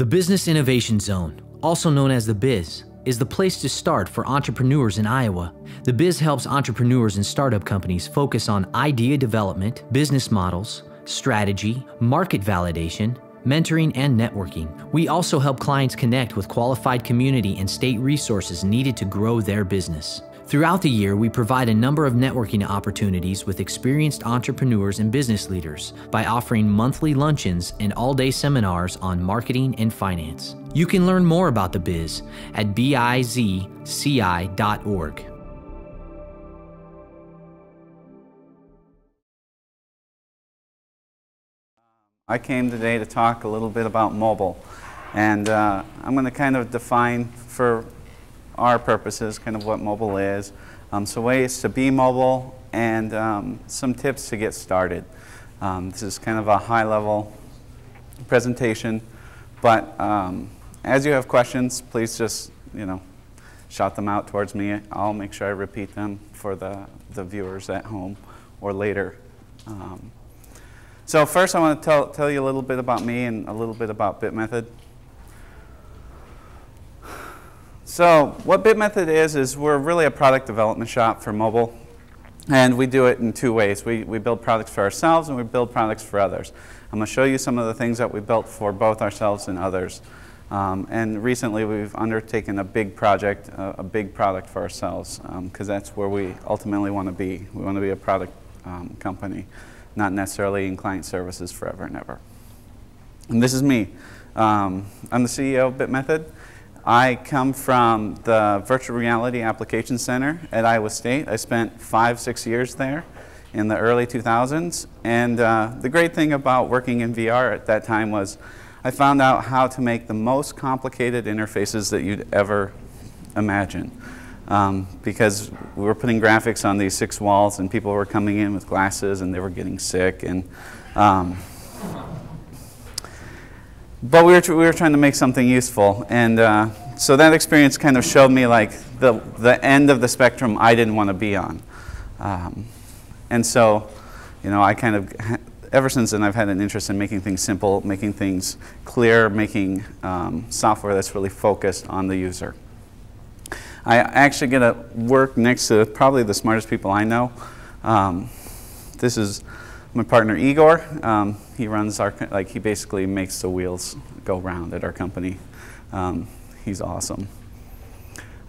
The Business Innovation Zone, also known as the Biz, is the place to start for entrepreneurs in Iowa. The Biz helps entrepreneurs and startup companies focus on idea development, business models, strategy, market validation, mentoring, and networking. We also help clients connect with qualified community and state resources needed to grow their business. Throughout the year, we provide a number of networking opportunities with experienced entrepreneurs and business leaders by offering monthly luncheons and all day seminars on marketing and finance. You can learn more about the biz at bizci.org. I came today to talk a little bit about mobile. And uh, I'm going to kind of define for our purposes kind of what mobile is, um, some ways to be mobile, and um, some tips to get started. Um, this is kind of a high level presentation, but um, as you have questions, please just, you know, shout them out towards me. I'll make sure I repeat them for the, the viewers at home or later. Um, so first I want to tell, tell you a little bit about me and a little bit about BitMethod. So what BitMethod is, is we're really a product development shop for mobile. And we do it in two ways. We, we build products for ourselves and we build products for others. I'm going to show you some of the things that we built for both ourselves and others. Um, and recently we've undertaken a big project, a, a big product for ourselves, because um, that's where we ultimately want to be. We want to be a product um, company not necessarily in client services forever and ever. And this is me. Um, I'm the CEO of BitMethod. I come from the Virtual Reality Application Center at Iowa State. I spent five, six years there in the early 2000s. And uh, the great thing about working in VR at that time was I found out how to make the most complicated interfaces that you'd ever imagine um, because we were putting graphics on these six walls and people were coming in with glasses and they were getting sick. And, um, but we were, we were trying to make something useful. And uh, so that experience kind of showed me like the, the end of the spectrum I didn't want to be on. Um, and so, you know, I kind of, ever since then, I've had an interest in making things simple, making things clear, making um, software that's really focused on the user. I actually get to work next to probably the smartest people I know. Um, this is my partner Igor. Um, he runs our, like he basically makes the wheels go round at our company. Um, he's awesome.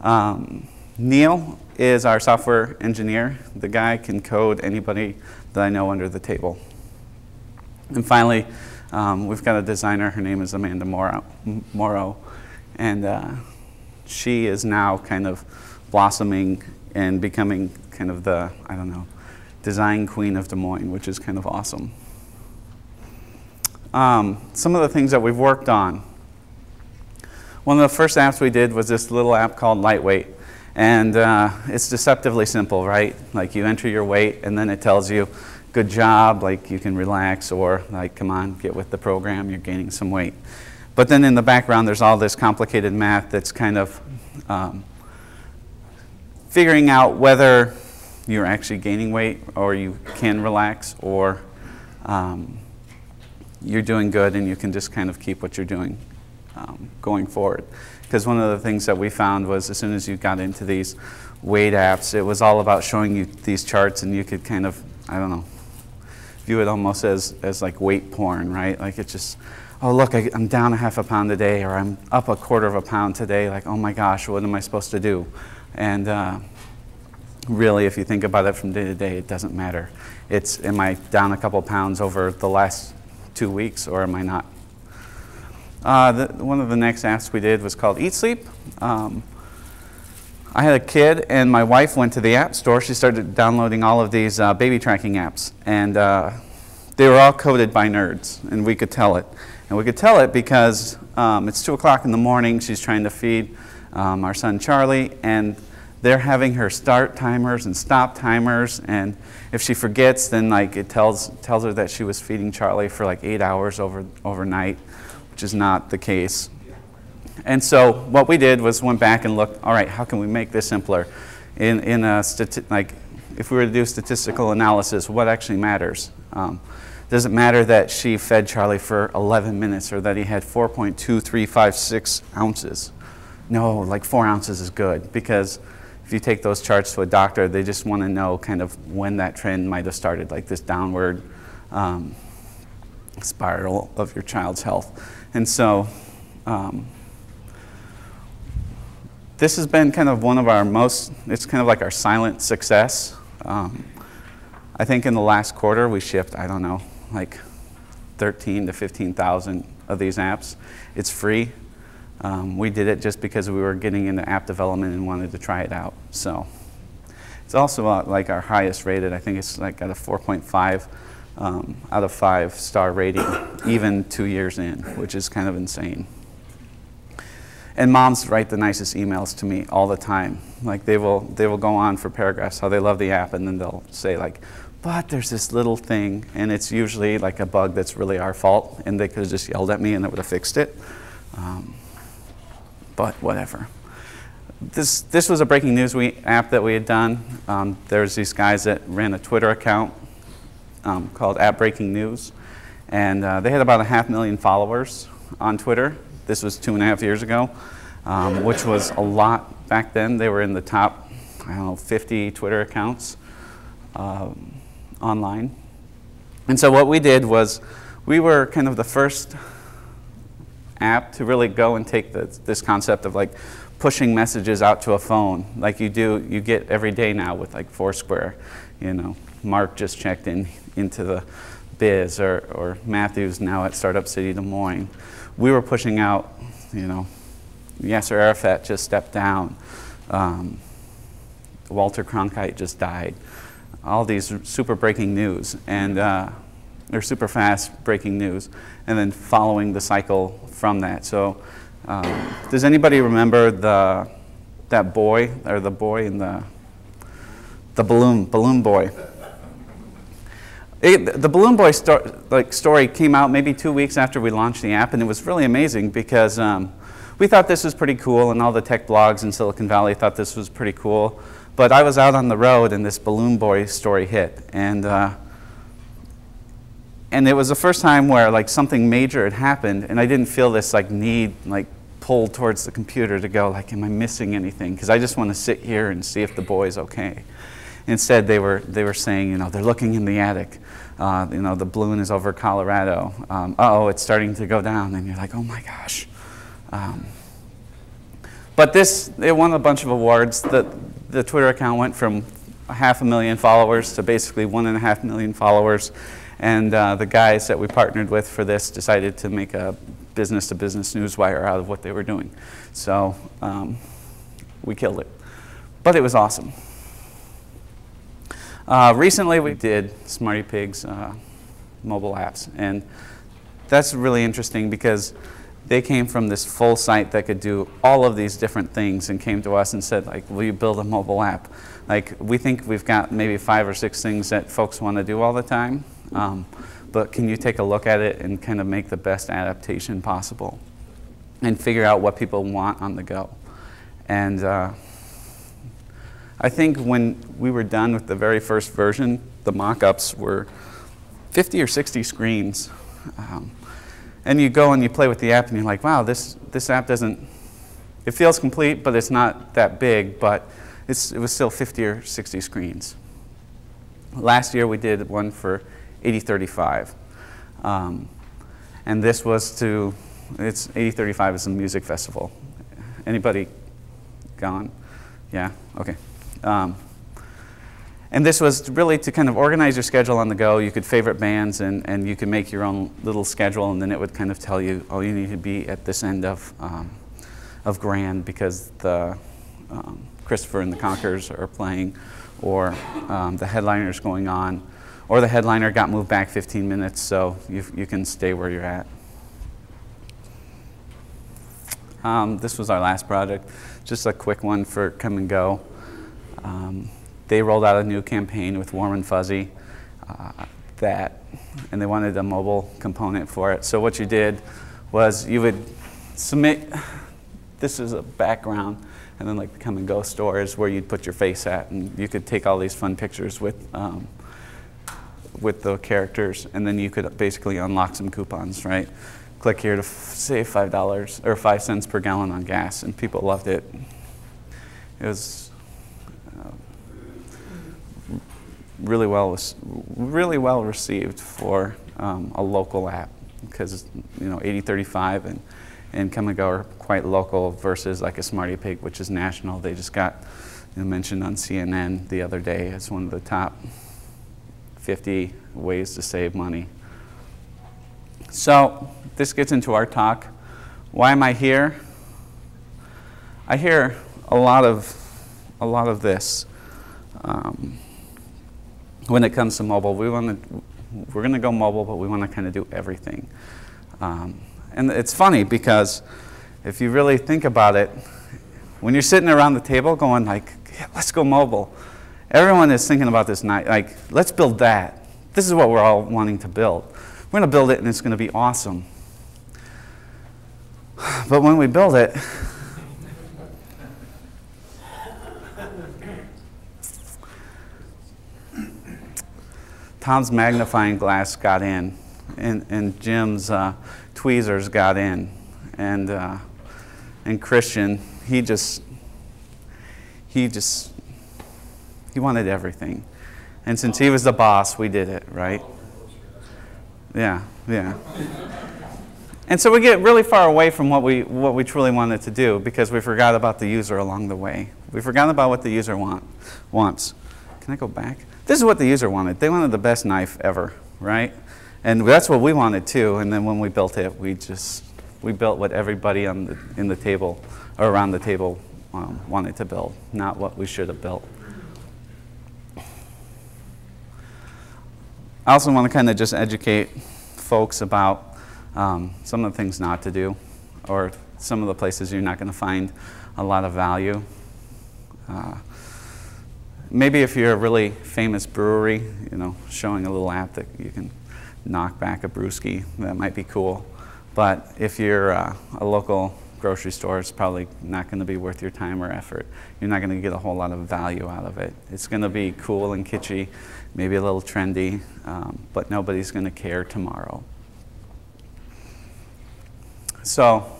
Um, Neil is our software engineer. The guy can code anybody that I know under the table. And finally, um, we've got a designer. Her name is Amanda Morrow. Morrow and uh, she is now kind of blossoming and becoming kind of the, I don't know, design queen of Des Moines, which is kind of awesome. Um, some of the things that we've worked on. One of the first apps we did was this little app called Lightweight. And uh, it's deceptively simple, right? Like you enter your weight and then it tells you, good job, like you can relax, or like, come on, get with the program, you're gaining some weight. But then in the background, there's all this complicated math that's kind of um, figuring out whether you're actually gaining weight or you can relax or um, you're doing good and you can just kind of keep what you're doing um, going forward. Because one of the things that we found was as soon as you got into these weight apps, it was all about showing you these charts and you could kind of, I don't know, view it almost as, as like weight porn, right? Like it just, oh, look, I, am down a half a pound a day, or I'm up a quarter of a pound today. Like, oh my gosh, what am I supposed to do? And uh, really, if you think about it from day to day, it doesn't matter. It's, am I down a couple pounds over the last two weeks, or am I not? Uh, the, one of the next apps we did was called Eat Sleep. Um, I had a kid, and my wife went to the App Store. She started downloading all of these uh, baby tracking apps, and uh, they were all coded by nerds, and we could tell it. And we could tell it because um, it's 2 o'clock in the morning. She's trying to feed um, our son Charlie, and they're having her start timers and stop timers. And if she forgets, then like it tells, tells her that she was feeding Charlie for like eight hours over, overnight, which is not the case. And so what we did was went back and looked, all right, how can we make this simpler? In, in a like, if we were to do statistical analysis, what actually matters? Um, Does it matter that she fed Charlie for 11 minutes or that he had 4.2356 ounces? No, like four ounces is good because if you take those charts to a doctor, they just want to know kind of when that trend might have started, like this downward um, spiral of your child's health. And so um, this has been kind of one of our most, it's kind of like our silent success. Um, I think in the last quarter we shipped, I don't know, like 13 to 15,000 of these apps. It's free. Um, we did it just because we were getting into app development and wanted to try it out. So it's also uh, like our highest rated. I think it's like at a 4.5 um, out of 5 star rating, even two years in, which is kind of insane. And moms write the nicest emails to me all the time. Like they will, they will go on for paragraphs how they love the app, and then they'll say like, but there's this little thing, and it's usually like a bug that's really our fault, and they could have just yelled at me and it would have fixed it. Um, but whatever. This, this was a breaking news we, app that we had done. Um, there's these guys that ran a Twitter account um, called App Breaking News, and uh, they had about a half million followers on Twitter. This was two and a half years ago, um, which was a lot back then. They were in the top, I don't know, 50 Twitter accounts. Um, online. And so what we did was we were kind of the first app to really go and take the, this concept of like pushing messages out to a phone like you do you get every day now with like Foursquare. You know, Mark just checked in into the biz or, or Matthew's now at Startup City Des Moines. We were pushing out, you know, Yasser Arafat just stepped down. Um, Walter Cronkite just died all these super breaking news and uh, they're super fast breaking news and then following the cycle from that. So um, does anybody remember the, that boy or the boy in the, the balloon, balloon boy? It, the Balloon Boy sto like, story came out maybe two weeks after we launched the app, and it was really amazing because um, we thought this was pretty cool, and all the tech blogs in Silicon Valley thought this was pretty cool. But I was out on the road and this Balloon Boy story hit. And, uh, and it was the first time where like something major had happened and I didn't feel this like need, like pull towards the computer to go like, am I missing anything? Because I just want to sit here and see if the boy's okay. Instead, they were, they were saying, you know, they're looking in the attic. Uh, you know, the balloon is over Colorado. Um, oh, it's starting to go down. And you're like, oh my gosh. Um, but this, it won a bunch of awards. The, the Twitter account went from half a million followers to basically one and a half million followers. And uh, the guys that we partnered with for this decided to make a business to business newswire out of what they were doing. So um, we killed it. But it was awesome. Uh, recently we did SmartyPig's uh, mobile apps. And that's really interesting because they came from this full site that could do all of these different things and came to us and said, like, will you build a mobile app? Like, we think we've got maybe five or six things that folks want to do all the time, um, but can you take a look at it and kind of make the best adaptation possible and figure out what people want on the go? And uh, I think when we were done with the very first version, the mock-ups were 50 or 60 screens. Um, and you go and you play with the app and you're like, wow, this, this app doesn't, it feels complete, but it's not that big, but it was still 50 or 60 screens. Last year we did one for 80/35. Um, and this was to, it's 80/35 is a music festival. Anybody gone? Yeah, okay. Um, and this was really to kind of organize your schedule on the go. You could favorite bands and, and you could make your own little schedule and then it would kind of tell you, oh, you need to be at this end of, um, of Grand because the um, Christopher and the Conquerors are playing or um, the headliner's going on or the headliner got moved back 15 minutes so you, you can stay where you're at. Um, this was our last project, just a quick one for Kum & Go. Um, they rolled out a new campaign with Warm and Fuzzy uh, that, and they wanted a mobile component for it. So what you did was you would submit, this is a background, and then like the Kum & Go store is where you'd put your face at, and you could take all these fun pictures with, um, with the characters, and then you could basically unlock some coupons, right? Click here to save five dollars or five cents per gallon on gas, and people loved it. It was uh, really well really well received for um, a local app because you know 80/35 and and Kum & Go are quite local versus like a SmartyPig, which is national. They just got mentioned on CNN the other day as one of the top 50 ways to save money. So this gets into our talk. Why am I here? I hear a lot of a lot of this. Um, when it comes to mobile, we want to we're going to go mobile, but we want to kind of do everything. Um, and it's funny because if you really think about it, when you're sitting around the table going like, yeah, let's go mobile, everyone is thinking about this night, like, let's build that. This is what we're all wanting to build. We're going to build it and it's going to be awesome. But when we build it, Tom's magnifying glass got in, and, and Jim's uh, tweezers got in, and uh, and Christian, he just he just he wanted everything, and since he was the boss, we did it right. Yeah, yeah. And so we get really far away from what we, what we truly wanted to do because we forgot about the user along the way. We forgot about what the user want, wants. Can I go back? This is what the user wanted. They wanted the best knife ever, right? And that's what we wanted too. And then when we built it, we just we built what everybody on the, in the table or around the table um, wanted to build, not what we should have built. I also want to kind of just educate folks about um, some of the things not to do, or some of the places you're not going to find a lot of value. Uh, maybe if you're a really famous brewery, you know, showing a little app that you can knock back a brewski, that might be cool. But if you're uh, a local grocery store, it's probably not going to be worth your time or effort. You're not going to get a whole lot of value out of it. It's going to be cool and kitschy, maybe a little trendy, um, but nobody's going to care tomorrow. So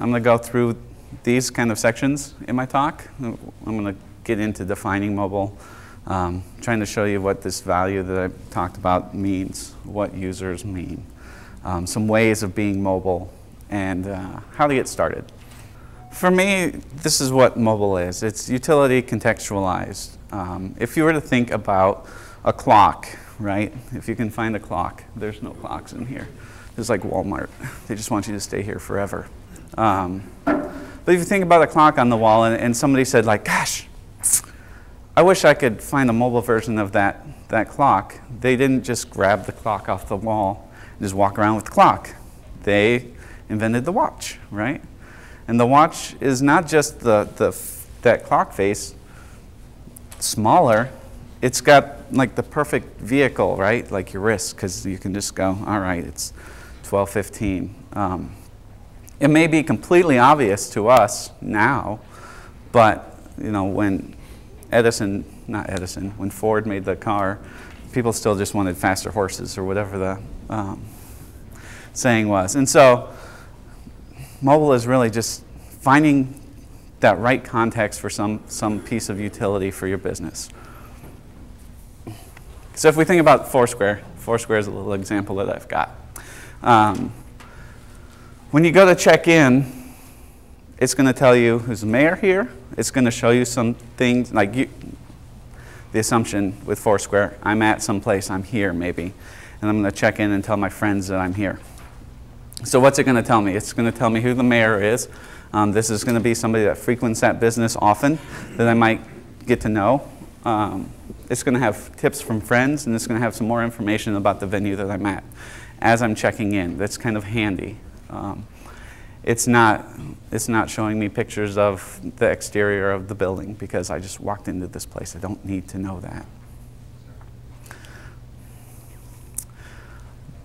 I'm going to go through these kind of sections in my talk. I'm going to get into defining mobile, um, trying to show you what this value that I talked about means, what users mean, um, some ways of being mobile, and uh, how to get started. For me, this is what mobile is. It's utility contextualized. Um, if you were to think about a clock, right? If you can find a clock, there's no clocks in here. It's like Walmart. They just want you to stay here forever. Um, but if you think about a clock on the wall and, and somebody said like, gosh, I wish I could find a mobile version of that, that clock. They didn't just grab the clock off the wall and just walk around with the clock. They invented the watch, right? And the watch is not just the, the, that clock face smaller, it's got like the perfect vehicle, right? Like your wrist, because you can just go, all right, it's 1215. Um, it may be completely obvious to us now, but you know, when Edison, not Edison, when Ford made the car, people still just wanted faster horses or whatever the um, saying was. And so mobile is really just finding that right context for some, some piece of utility for your business. So if we think about Foursquare, Foursquare is a little example that I've got. Um, when you go to check in, it's going to tell you who's the mayor here. It's going to show you some things, like you, the assumption with Foursquare, I'm at some place, I'm here maybe. And I'm going to check in and tell my friends that I'm here. So what's it going to tell me? It's going to tell me who the mayor is. Um, this is going to be somebody that frequents that business often that I might get to know. Um, it's going to have tips from friends, and it's going to have some more information about the venue that I'm at as I'm checking in. That's kind of handy. Um, it's not, it's not showing me pictures of the exterior of the building because I just walked into this place. I don't need to know that.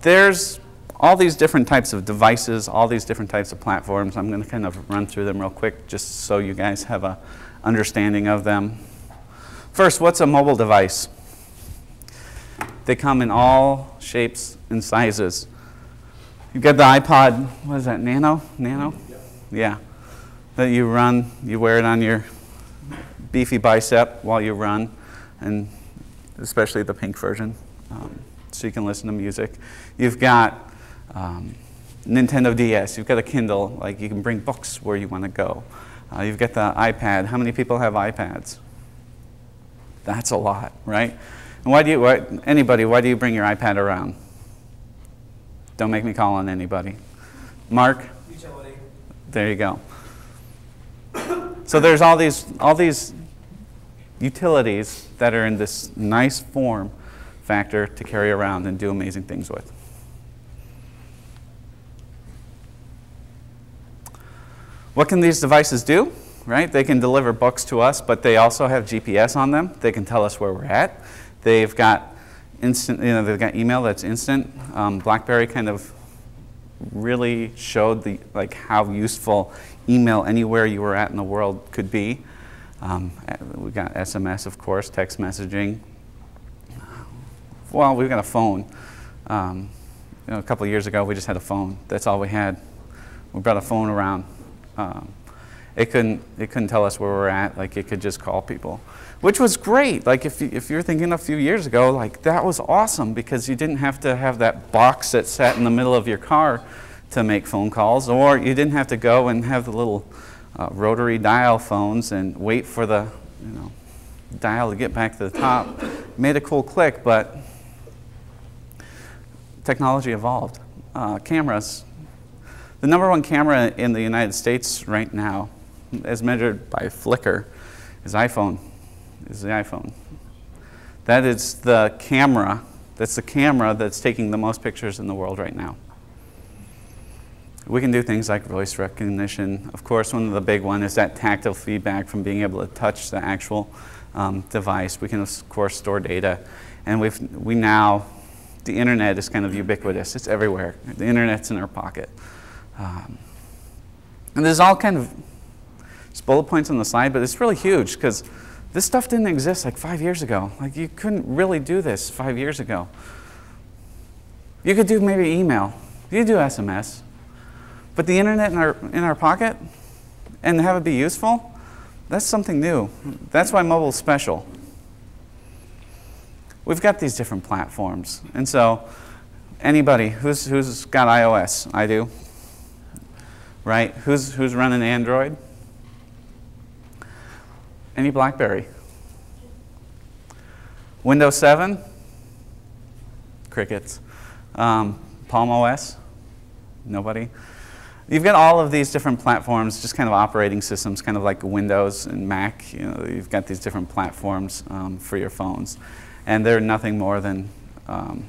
There's all these different types of devices, all these different types of platforms. I'm going to kind of run through them real quick just so you guys have a understanding of them. First, what's a mobile device? They come in all shapes and sizes. You've got the iPod, what is that, Nano? Nano? Yeah. That you run, you wear it on your beefy bicep while you run, and especially the pink version, um, so you can listen to music. You've got um, Nintendo DS, you've got a Kindle, like you can bring books where you want to go. Uh, you've got the iPad. How many people have iPads? That's a lot, right? And why do you, why, anybody, why do you bring your iPad around? Don't make me call on anybody. Mark? Utility. There you go. So there's all these, all these utilities that are in this nice form factor to carry around and do amazing things with. What can these devices do? Right? They can deliver books to us, but they also have GPS on them. They can tell us where we're at. They've got instant, you know, they've got email that's instant. Um, BlackBerry kind of really showed the like how useful email anywhere you were at in the world could be. Um, we got SMS, of course, text messaging. Well, we've got a phone. Um, you know, a couple years ago, we just had a phone. That's all we had. We brought a phone around. Um, it couldn't it couldn't tell us where we're at. Like it could just call people, which was great. Like if you, if you're thinking a few years ago, like that was awesome because you didn't have to have that box that sat in the middle of your car to make phone calls, or you didn't have to go and have the little uh, rotary dial phones and wait for the you know dial to get back to the top. Made a cool click, but technology evolved. Uh, cameras. The number one camera in the United States right now as measured by Flickr, is iPhone, is the iPhone. That is the camera, that's the camera that's taking the most pictures in the world right now. We can do things like voice recognition. Of course, one of the big ones is that tactile feedback from being able to touch the actual um, device. We can, of course, store data. And we've, we now, the internet is kind of ubiquitous. It's everywhere. The internet's in our pocket. Um, and there's all kind of bullet points on the slide, but it's really huge because this stuff didn't exist like five years ago. Like you couldn't really do this five years ago. You could do maybe email. You could do SMS. But the internet in our, in our pocket and have it be useful, that's something new. That's why mobile is special. We've got these different platforms. And so anybody who's, who's got iOS, I do, right? Who's, who's running Android? Any BlackBerry? Windows 7? Crickets. Um, Palm OS? Nobody? You've got all of these different platforms, just kind of operating systems, kind of like Windows and Mac. You know, you've got these different platforms um, for your phones. And they're nothing more than um,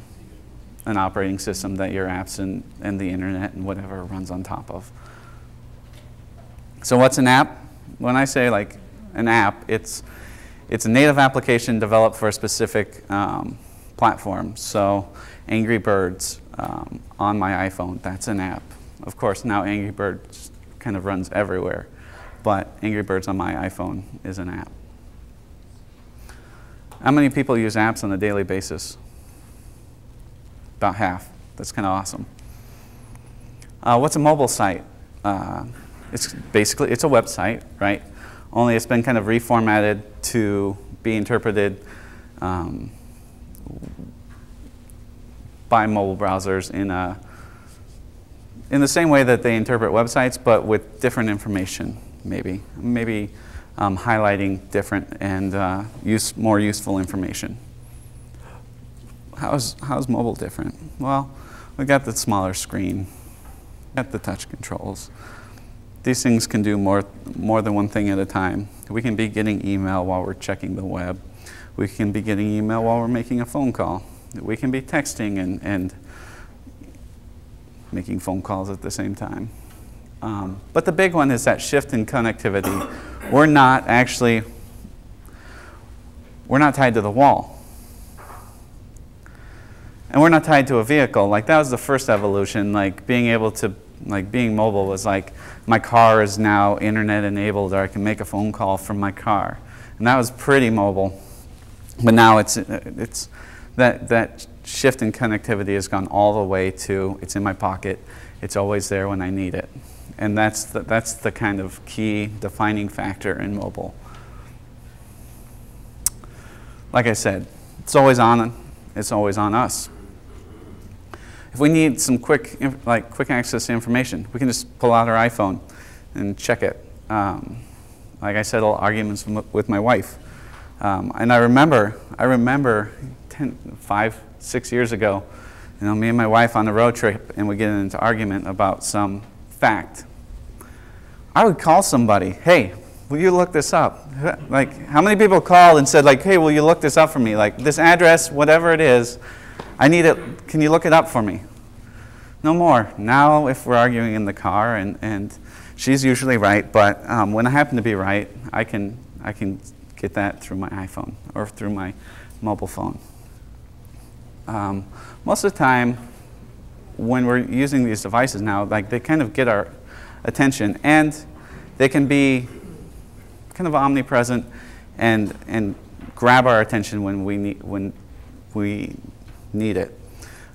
an operating system that your apps and, and the internet and whatever runs on top of. So what's an app? When I say like an app. It's, it's a native application developed for a specific um, platform. So Angry Birds um, on my iPhone, that's an app. Of course, now Angry Birds kind of runs everywhere, but Angry Birds on my iPhone is an app. How many people use apps on a daily basis? About half. That's kind of awesome. Uh, what's a mobile site? Uh, it's basically it's a website, right? only it's been kind of reformatted to be interpreted um, by mobile browsers in, a, in the same way that they interpret websites, but with different information, maybe. Maybe um, highlighting different and uh, use, more useful information. How's, how's mobile different? Well, we got the smaller screen, got the touch controls. These things can do more, more than one thing at a time. We can be getting email while we're checking the web. We can be getting email while we're making a phone call. We can be texting and, and making phone calls at the same time. Um, but the big one is that shift in connectivity. We're not actually, we're not tied to the wall. And we're not tied to a vehicle. Like that was the first evolution, like being able to like being mobile was like my car is now internet enabled or I can make a phone call from my car. And that was pretty mobile. But now it's, uh, it's that, that shift in connectivity has gone all the way to it's in my pocket, it's always there when I need it. And that's the, that's the kind of key defining factor in mobile. Like I said, it's always on, it's always on us. If we need some quick, like quick access to information, we can just pull out our iPhone and check it. Um, like I settle arguments with my wife. Um, and I remember, I remember 10, five, six years ago, you know, me and my wife on a road trip, and we get into argument about some fact. I would call somebody, hey, will you look this up? Like, how many people called and said, like, hey, will you look this up for me? Like, this address, whatever it is, I need it, can you look it up for me? No more. Now, if we're arguing in the car, and, and she's usually right, but um, when I happen to be right, I can, I can get that through my iPhone or through my mobile phone. Um, most of the time, when we're using these devices now, like they kind of get our attention, and they can be kind of omnipresent and, and grab our attention when we need, when we need it.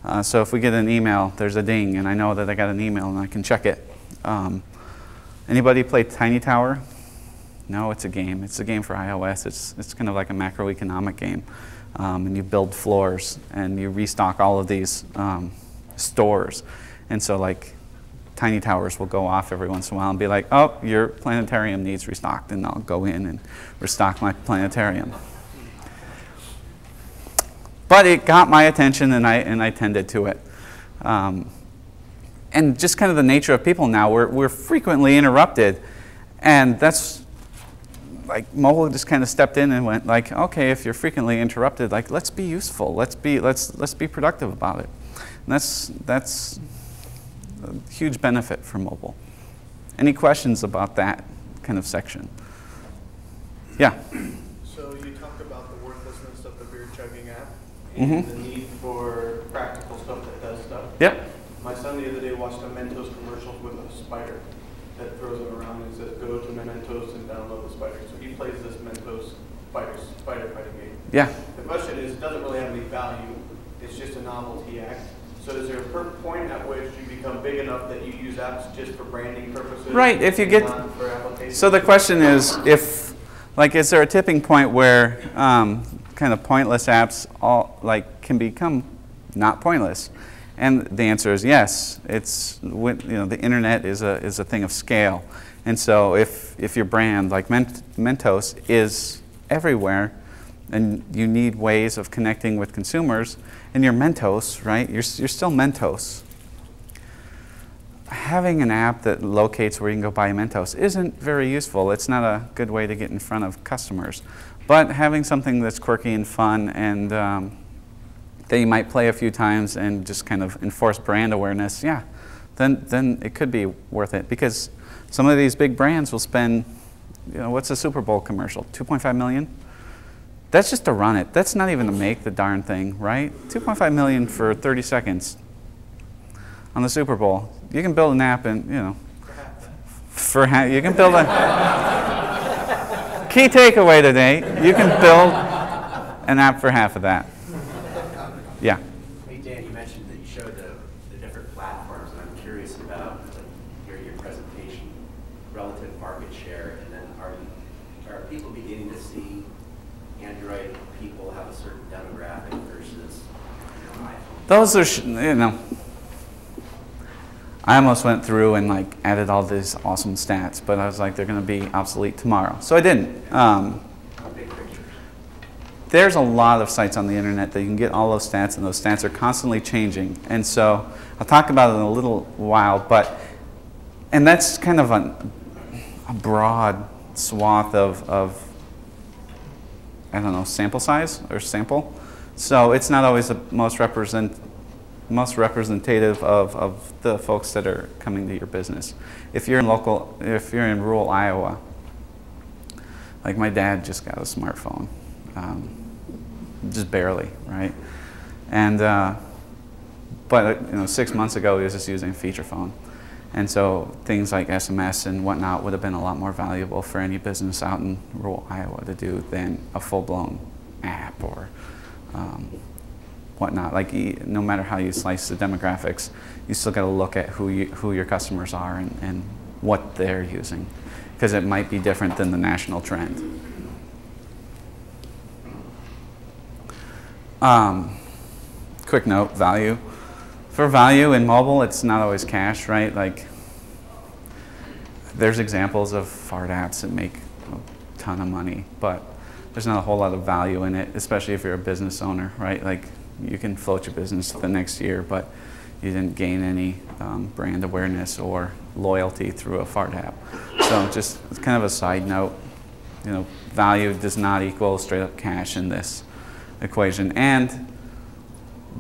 Uh, so if we get an email, there's a ding, and I know that I got an email, and I can check it. Um, anybody play Tiny Tower? No, it's a game. It's a game for iOS. It's, it's kind of like a macroeconomic game. Um, and you build floors, and you restock all of these um, stores. And so like tiny towers will go off every once in a while and be like, oh, your planetarium needs restocked, and I'll go in and restock my planetarium. But it got my attention, and I, and I tended to it. Um, and just kind of the nature of people now, we're, we're frequently interrupted, and that's like mobile just kind of stepped in and went like, okay, if you're frequently interrupted, like let's be useful, let's be let's let's be productive about it. And that's that's a huge benefit for mobile. Any questions about that kind of section? Yeah. So you talked about the worthlessness of the beer chugging app and mm -hmm. the need for practical stuff that does stuff. Yep. My son the other day watched a Mentos commercial with a spider that throws him around and says, "Go to Mentos and download the spider." So he plays this Mentos spider spider fighting game. Yeah. The question is, it doesn't really have any value. It's just a novelty act. So is there a point at which you become big enough that you use apps just for branding purposes? Right. If you get so the question is if like is there a tipping point where um, kind of pointless apps all like can become not pointless? And the answer is yes. It's you know the internet is a is a thing of scale, and so if if your brand like Mentos is everywhere, and you need ways of connecting with consumers, and you're Mentos, right? You're, you're still Mentos. Having an app that locates where you can go buy Mentos isn't very useful. It's not a good way to get in front of customers. But having something that's quirky and fun and um, that you might play a few times and just kind of enforce brand awareness, yeah, then, then it could be worth it. Because some of these big brands will spend, you know, what's a Super Bowl commercial? 2.5 million? That's just to run it. That's not even to make the darn thing, right? 2.5 million for 30 seconds on the Super Bowl. You can build an app and, you know, for you can build a key takeaway today. You can build an app for half of that. Yeah. Hey Dan, you mentioned that you showed the, the different platforms, and I'm curious about your, your presentation, relative market share, and then are are people beginning to see Android people have a certain demographic versus you know, iPhone? Those are, you know, I almost went through and like added all these awesome stats, but I was like, they're going to be obsolete tomorrow. So I didn't. Um, there's a lot of sites on the internet that you can get all those stats, and those stats are constantly changing. And so I'll talk about it in a little while, but, and that's kind of a, a broad swath of, of I don't know, sample size or sample. So it's not always the most represent most representative of, of the folks that are coming to your business. If you're in local, if you're in rural Iowa, like my dad just got a smartphone, um, just barely, right? And uh, but you know, six months ago he was just using a feature phone. And so things like SMS and whatnot would have been a lot more valuable for any business out in rural Iowa to do than a full-blown app or um, whatnot. Like no matter how you slice the demographics, you still got to look at who you, who your customers are and, and what they're using, because it might be different than the national trend. Um, quick note: value. For value in mobile, it's not always cash, right? Like there's examples of fart apps that make a ton of money, but there's not a whole lot of value in it, especially if you're a business owner, right? Like you can float your business the next year, but you didn't gain any um, brand awareness or loyalty through a fart app. So just kind of a side note, you know, value does not equal straight up cash in this equation. And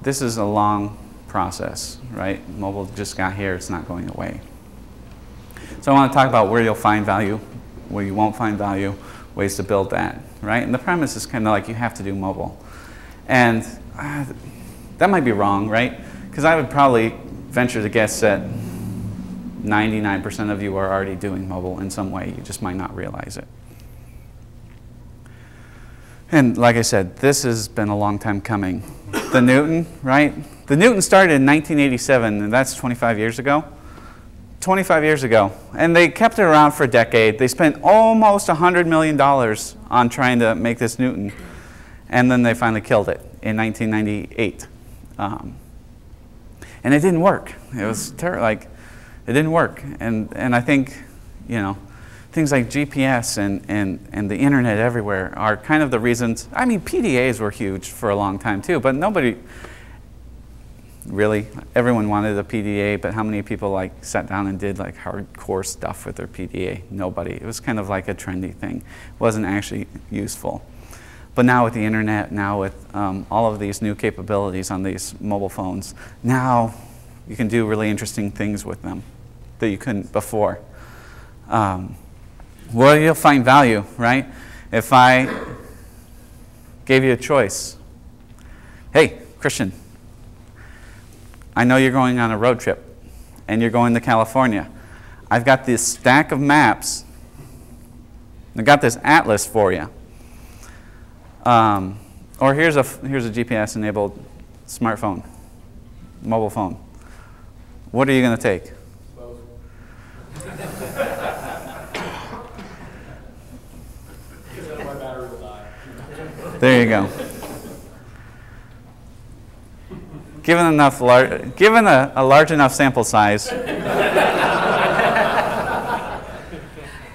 this is a long process, right? Mobile just got here, it's not going away. So I want to talk about where you'll find value, where you won't find value, ways to build that, right? And the premise is kind of like you have to do mobile. And uh, that might be wrong, right? Because I would probably venture to guess that 99% of you are already doing mobile in some way. You just might not realize it. And like I said, this has been a long time coming. The Newton, right? The Newton started in 1987, and that's 25 years ago. 25 years ago. And they kept it around for a decade. They spent almost $100 million on trying to make this Newton. And then they finally killed it in 1998. Um, and it didn't work. It was terrible. Like, it didn't work. And, and I think, you know, things like GPS and, and, and the internet everywhere are kind of the reasons. I mean, PDAs were huge for a long time too, but nobody really everyone wanted a PDA, but how many people like sat down and did like hardcore stuff with their PDA? Nobody. It was kind of like a trendy thing. It wasn't actually useful. But now with the internet, now with um, all of these new capabilities on these mobile phones, now you can do really interesting things with them that you couldn't before. Um, well, you'll find value, right? If I gave you a choice, hey, Christian, I know you're going on a road trip and you're going to California. I've got this stack of maps. I've got this atlas for you. Um, or here's a, here's a GPS enabled smartphone, mobile phone. What are you going to take? there you go. given enough lar- given a, a large enough sample size,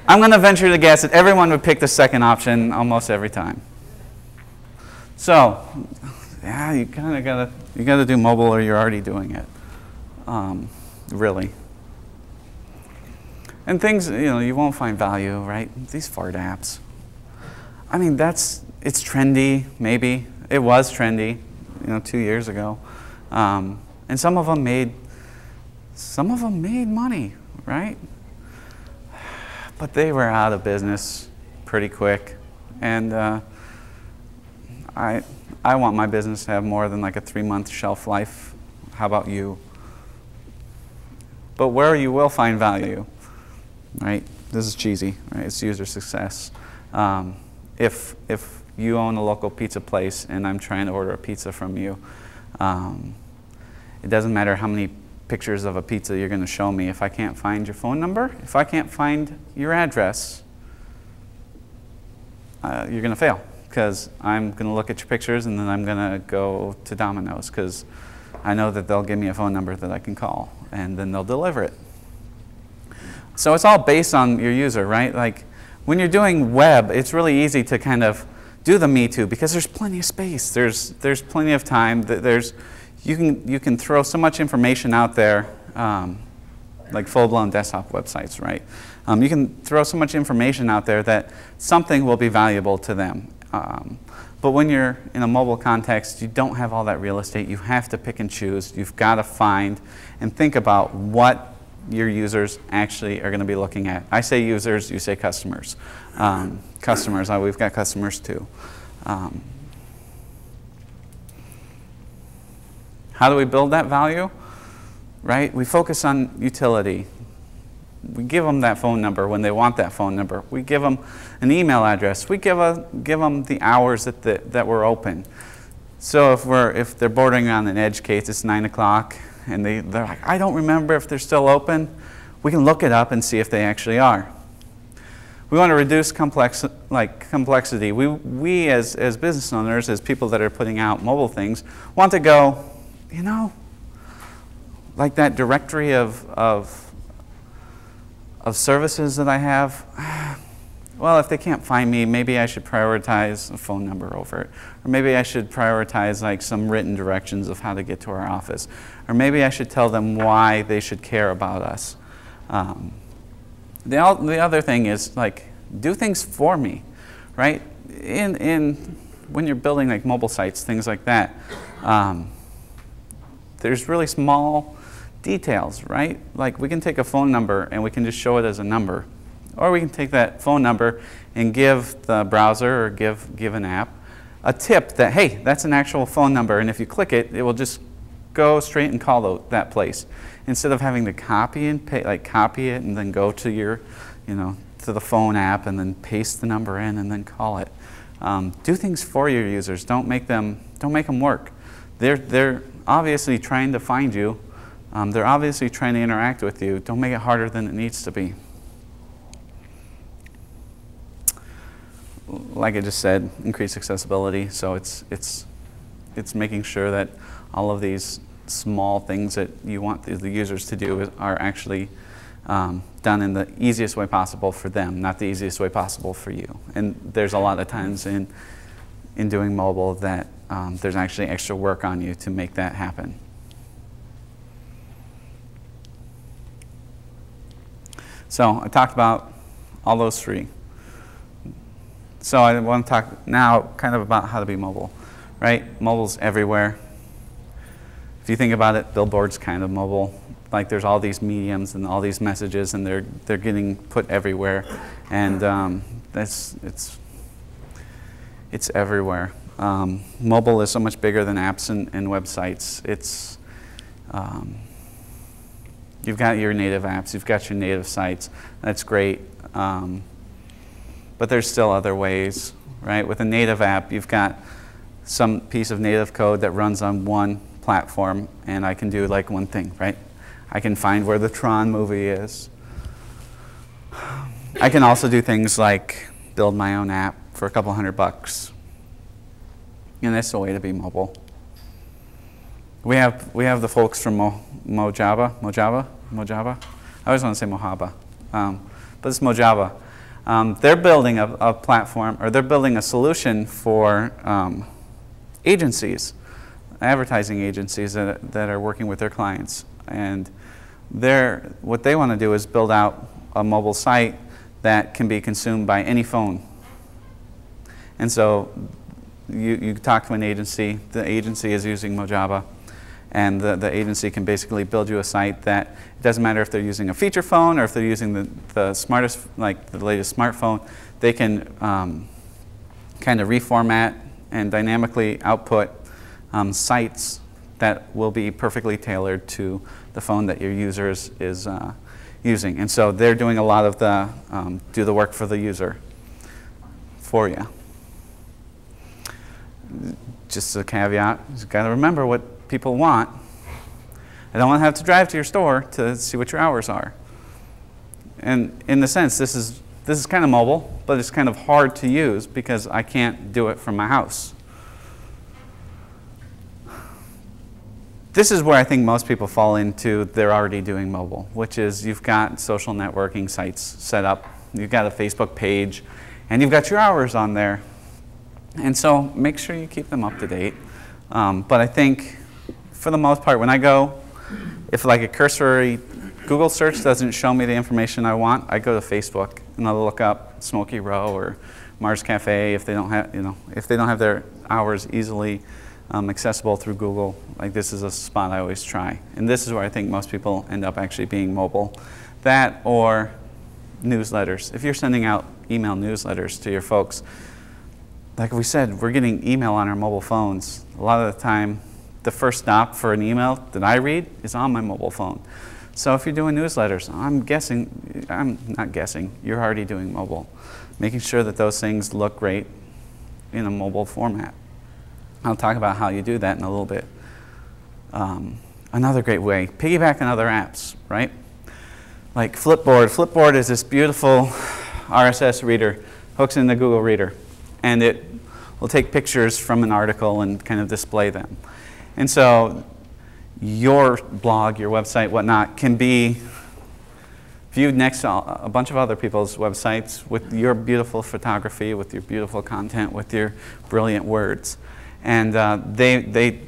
I'm going to venture to guess that everyone would pick the second option almost every time. So, yeah, you kind of gotta you gotta do mobile, or you're already doing it. Um, really. And things, you know, you won't find value, right? These fart apps. I mean, that's it's trendy. Maybe it was trendy, you know, two years ago. Um, and some of them made, some of them made money, right? But they were out of business pretty quick. And uh, I, I want my business to have more than like a three month shelf life. How about you? But where you will find value, right? This is cheesy, right? It's user success. Um, if, if you own a local pizza place and I'm trying to order a pizza from you, um, it doesn't matter how many pictures of a pizza you're going to show me. If I can't find your phone number, if I can't find your address, uh, you're going to fail because I'm going to look at your pictures and then I'm going to go to Domino's because I know that they'll give me a phone number that I can call and then they'll deliver it. So it's all based on your user, right? Like when you're doing web, it's really easy to kind of do the Me Too because there's plenty of space. There's, there's plenty of time. There's, you, can, you can throw so much information out there, um, like full-blown desktop websites, right? Um, you can throw so much information out there that something will be valuable to them. Um, but when you're in a mobile context, you don't have all that real estate. You have to pick and choose. You've got to find and think about what your users actually are going to be looking at. I say users, you say customers. Um, customers, uh, we've got customers too. Um, how do we build that value? Right? We focus on utility. We give them that phone number when they want that phone number. We give them an email address. We give, a, give them the hours that, the, that we're open. So if we're if they're bordering on an edge case, it's nine o'clock, and they they're like, I don't remember if they're still open. We can look it up and see if they actually are. We want to reduce complex like complexity. We we as as business owners, as people that are putting out mobile things, want to go, you know, like that directory of of of services that I have well, if they can't find me, maybe I should prioritize a phone number over it. Or maybe I should prioritize like some written directions of how to get to our office. Or maybe I should tell them why they should care about us. Um, the, the other thing is like, do things for me, right? In, in, when you're building like mobile sites, things like that, um, there's really small details, right? Like we can take a phone number and we can just show it as a number or we can take that phone number and give the browser or give, give an app a tip that, hey, that's an actual phone number, and if you click it, it will just go straight and call the, that place. Instead of having to copy and pay, like copy it and then go to your, you know, to the phone app and then paste the number in and then call it. Um, do things for your users. Don't make them, don't make them work. They're, they're obviously trying to find you. Um, they're obviously trying to interact with you. Don't make it harder than it needs to be. like I just said, increase accessibility. So it's, it's, it's making sure that all of these small things that you want the, users to do are actually um, done in the easiest way possible for them, not the easiest way possible for you. And there's a lot of times in, in doing mobile that um, there's actually extra work on you to make that happen. So I talked about all those three. So I want to talk now kind of about how to be mobile, right? Mobile's everywhere. If you think about it, billboard's kind of mobile. Like there's all these mediums and all these messages, and they're they're getting put everywhere, and um, that's it's it's everywhere. Um, mobile is so much bigger than apps and, and websites. It's um, you've got your native apps, you've got your native sites. That's great. Um, but there's still other ways, right? With a native app, you've got some piece of native code that runs on one platform, and I can do like one thing, right? I can find where the Tron movie is. I can also do things like build my own app for a couple hundred bucks. And that's a way to be mobile. We have, we have the folks from Mo, Mojava, Mojava, Mojava. I always want to say Mojava, um, but it's Mojava. Um, they're building a, a, platform, or they're building a solution for um, agencies, advertising agencies that, that are working with their clients. And they're, what they want to do is build out a mobile site that can be consumed by any phone. And so you, you talk to an agency, the agency is using Mojava and the, the agency can basically build you a site that it doesn't matter if they're using a feature phone or if they're using the, the smartest, like the latest smartphone, they can um, kind of reformat and dynamically output um, sites that will be perfectly tailored to the phone that your user is, uh, using. And so they're doing a lot of the, um, do the work for the user for you. Just a caveat, you've got to remember what people want. I don't want to have to drive to your store to see what your hours are. And in the sense, this is, this is kind of mobile, but it's kind of hard to use because I can't do it from my house. This is where I think most people fall into they're already doing mobile, which is you've got social networking sites set up, you've got a Facebook page, and you've got your hours on there. And so make sure you keep them up to date. Um, but I think for the most part, when I go, if like a cursory Google search doesn't show me the information I want, I go to Facebook and I'll look up Smokey Row or Mars Cafe if they don't have, you know, if they don't have their hours easily um, accessible through Google. Like this is a spot I always try, and this is where I think most people end up actually being mobile. That or newsletters. If you're sending out email newsletters to your folks, like we said, we're getting email on our mobile phones. A lot of the time, the first stop for an email that I read is on my mobile phone. So if you're doing newsletters, I'm guessing, I'm not guessing, you're already doing mobile. Making sure that those things look great in a mobile format. I'll talk about how you do that in a little bit. Um, another great way, piggyback on other apps, right? Like Flipboard. Flipboard is this beautiful RSS reader, hooks in the Google Reader, and it will take pictures from an article and kind of display them. And so your blog, your website, whatnot, can be viewed next to a bunch of other people's websites with your beautiful photography, with your beautiful content, with your brilliant words. And uh, they, they,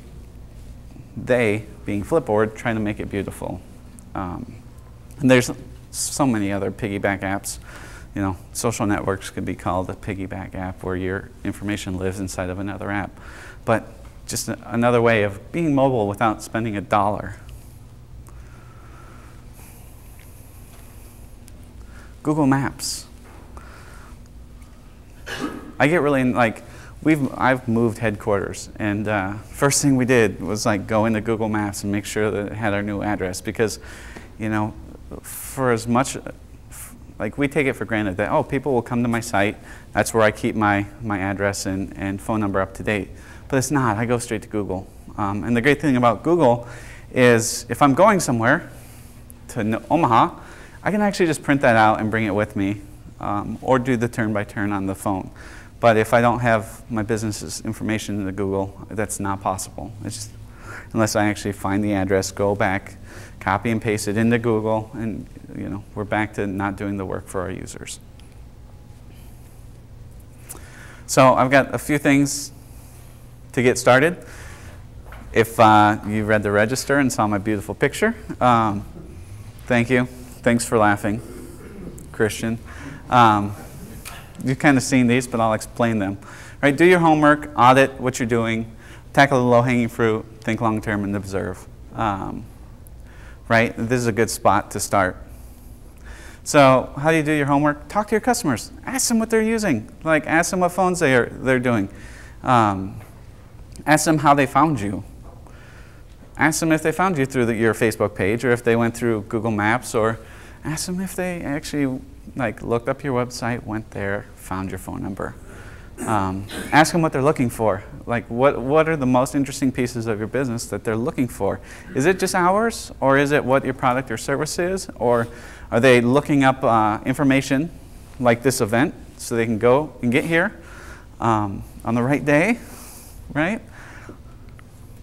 they, being Flipboard, trying to make it beautiful. Um, and there's so many other piggyback apps. You know, social networks could be called a piggyback app where your information lives inside of another app. But just another way of being mobile without spending a dollar. Google Maps. I get really like, we've I've moved headquarters, and uh, first thing we did was like go into Google Maps and make sure that it had our new address because, you know, for as much like we take it for granted that oh people will come to my site, that's where I keep my my address and and phone number up to date, but it's not. I go straight to Google, um, and the great thing about Google is if I'm going somewhere to Omaha I can actually just print that out and bring it with me um, or do the turn by turn on the phone. But if I don't have my business's information in the Google, that's not possible. It's just, unless I actually find the address, go back, copy and paste it into Google, and you know, we're back to not doing the work for our users. So I've got a few things to get started. If uh, you read the register and saw my beautiful picture, um, thank you. Thanks for laughing, Christian. Um, you've kind of seen these, but I'll explain them. Right, do your homework, audit what you're doing, tackle the low-hanging fruit, think long-term, and observe. Um, right, this is a good spot to start. So how do you do your homework? Talk to your customers. Ask them what they're using. Like, ask them what phones they are, they're doing. Um, ask them how they found you. Ask them if they found you through the, your Facebook page or if they went through Google Maps or ask them if they actually like looked up your website, went there, found your phone number. Um, ask them what they're looking for. Like, what, what are the most interesting pieces of your business that they're looking for? Is it just hours, or is it what your product or service is? Or are they looking up uh, information like this event so they can go and get here um, on the right day, right?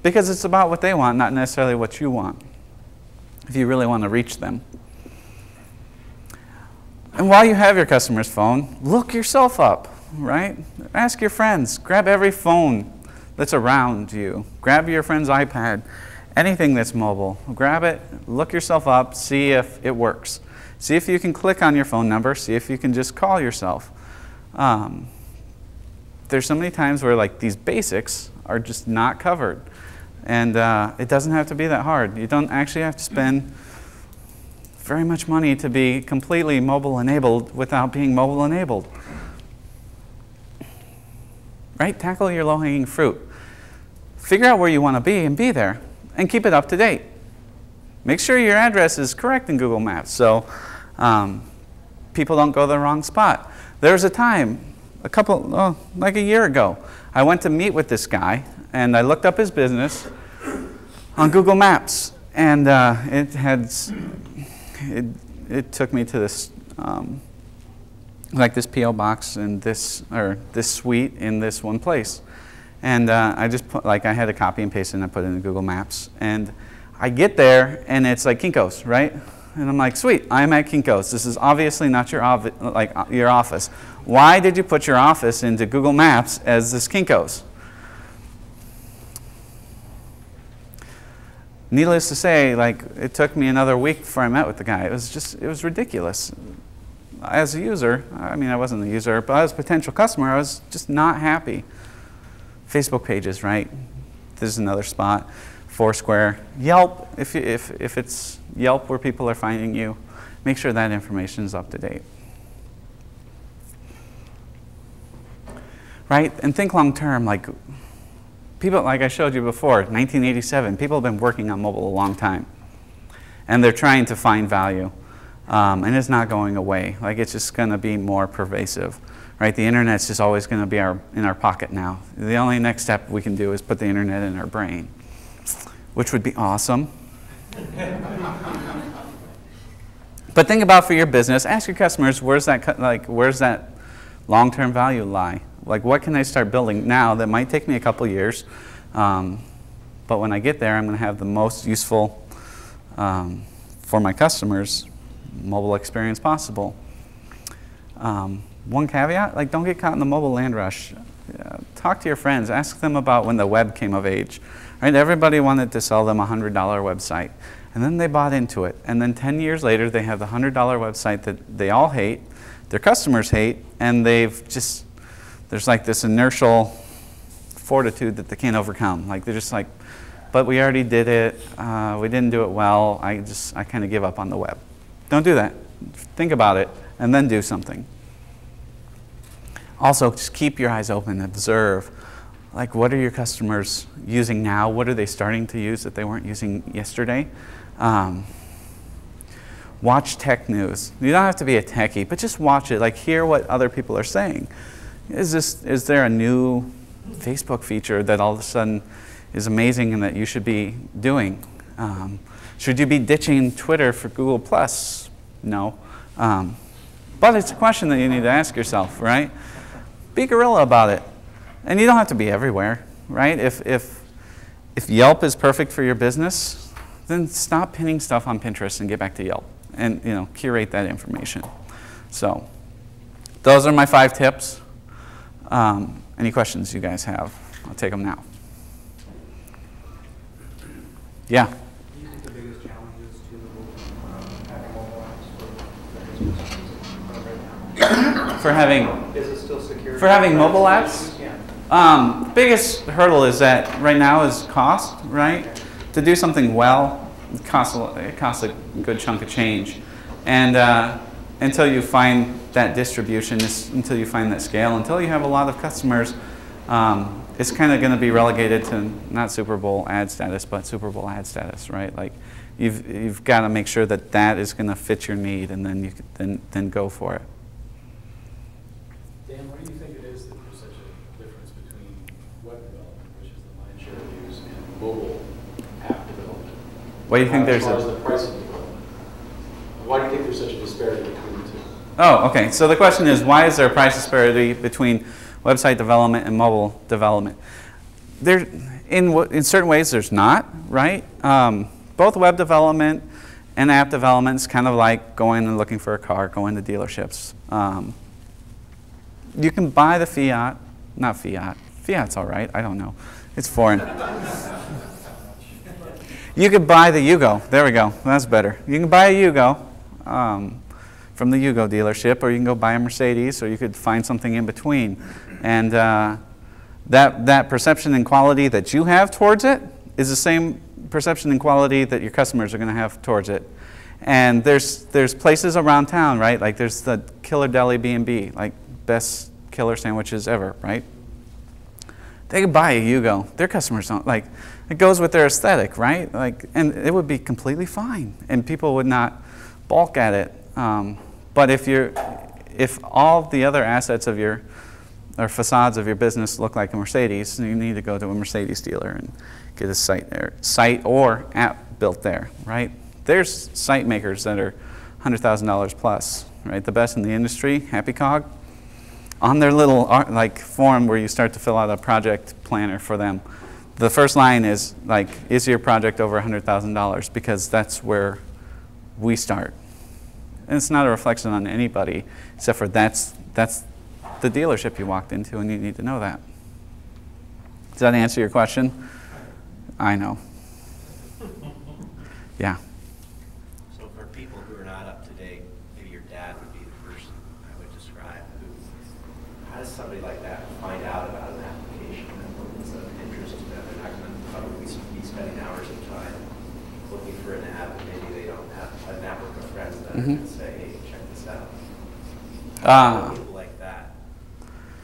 Because it's about what they want, not necessarily what you want, if you really want to reach them. And while you have your customer's phone, look yourself up, right? Ask your friends. Grab every phone that's around you. Grab your friend's iPad, anything that's mobile. Grab it, look yourself up, see if it works. See if you can click on your phone number, see if you can just call yourself. Um, there's so many times where like these basics are just not covered. And uh, it doesn't have to be that hard. You don't actually have to spend very much money to be completely mobile enabled without being mobile enabled. Right? Tackle your low hanging fruit. Figure out where you want to be and be there and keep it up to date. Make sure your address is correct in Google Maps so um, people don't go to the wrong spot. There was a time, a couple, oh, like a year ago, I went to meet with this guy and I looked up his business on Google Maps and uh, it had it, it took me to this, um, like this PO box and this, or this suite in this one place. And uh, I just put, like, I had to copy and paste and I put it in Google Maps. And I get there and it's like Kinko's, right? And I'm like, sweet, I'm at Kinko's. This is obviously not your, like, uh, your office. Why did you put your office into Google Maps as this Kinko's? Needless to say, like it took me another week before I met with the guy. It was just, it was ridiculous. As a user, I mean, I wasn't a user, but as a potential customer, I was just not happy. Facebook pages, right? This is another spot. Foursquare, Yelp. If, if, if it's Yelp where people are finding you, make sure that information is up to date. Right? And think long term, like people, like I showed you before, 1987, people have been working on mobile a long time. And they're trying to find value. Um, and it's not going away. Like it's just going to be more pervasive, right? The internet's just always going to be our, in our pocket now. The only next step we can do is put the internet in our brain, which would be awesome. but think about for your business. Ask your customers, where's that like where's that long-term value lie? Like what can I start building now that might take me a couple years, um, but when I get there, I'm going to have the most useful um, for my customers mobile experience possible. Um, one caveat, like don't get caught in the mobile land rush. Uh, talk to your friends, ask them about when the web came of age. Right? Everybody wanted to sell them a $100 website. And then they bought into it. And then 10 years later, they have the $100 website that they all hate, their customers hate, and they've just, there's like this inertial fortitude that they can't overcome. Like they're just like, but we already did it, uh, we didn't do it well, I just, I kind of give up on the web. Don't do that. Think about it and then do something. Also, just keep your eyes open, observe. Like, what are your customers using now? What are they starting to use that they weren't using yesterday? Um, watch tech news. You don't have to be a techie, but just watch it. Like, hear what other people are saying. Is, this, is there a new Facebook feature that all of a sudden is amazing and that you should be doing? Um, should you be ditching Twitter for Google Plus? No. Um, but it's a question that you need to ask yourself, right? Be guerrilla about it. And you don't have to be everywhere, right? If, if, if Yelp is perfect for your business, then stop pinning stuff on Pinterest and get back to Yelp and you know, curate that information. So those are my five tips. Um, any questions you guys have? I'll take them now. Yeah. for having Is it still for having mobile apps. Um, biggest hurdle is that right now is cost, right? To do something well, it costs a, it costs a good chunk of change, and uh, until you find that distribution, until you find that scale, until you have a lot of customers, um, it's kind of going to be relegated to not Super Bowl ad status, but Super Bowl ad status, right? Like you've you've got to make sure that that is going to fit your need, and then you can, then then go for it. Dan, why do you think it is that there's such a difference between web development, which is the lion's share of use, and mobile app development? What do you think Uh, there's As far a- as the pricing development? Why do you think there's such a disparity between? Oh, okay. So the question is, why is there a price disparity between website development and mobile development? There, in, in certain ways, there's not, right? Um, both web development and app development is kind of like going and looking for a car, going to dealerships. Um, you can buy the Fiat, not Fiat. Fiat's all right. I don't know. It's foreign. You could buy the Yugo. There we go. That's better. You can buy a Yugo um, from the Yugo dealership, or you can go buy a Mercedes, or you could find something in between. And uh, that, that perception and quality that you have towards it is the same perception and quality that your customers are going to have towards it. And there's, there's places around town, right? Like there's the Killer Deli B&B, like best killer sandwiches ever, right? They could buy a Yugo. Their customers don't like. It goes with their aesthetic, right? Like, and it would be completely fine, and people would not balk at it. Um, but if you're, if all the other assets of your, or facades of your business look like a Mercedes, you need to go to a Mercedes dealer and get a site there, site or app built there, right? There's site makers that are $100,000 plus, right? The best in the industry, HappyCog, on their little like form where you start to fill out a project planner for them, the first line is like, is your project over $100,000? Because that's where we start. And it's not a reflection on anybody, except for that's, that's the dealership you walked into, and you need to know that. Does that answer your question? I know. Yeah. So for people who are not up to date, maybe your dad would be the person I would describe who, how does somebody like that find out about an application that's of interest to them? They're not going to probably be spending hours of time looking for an app, and maybe they don't have a network of friends that mm-hmm. are going Mhm. to say, hey, check this out. Ah. How do people like that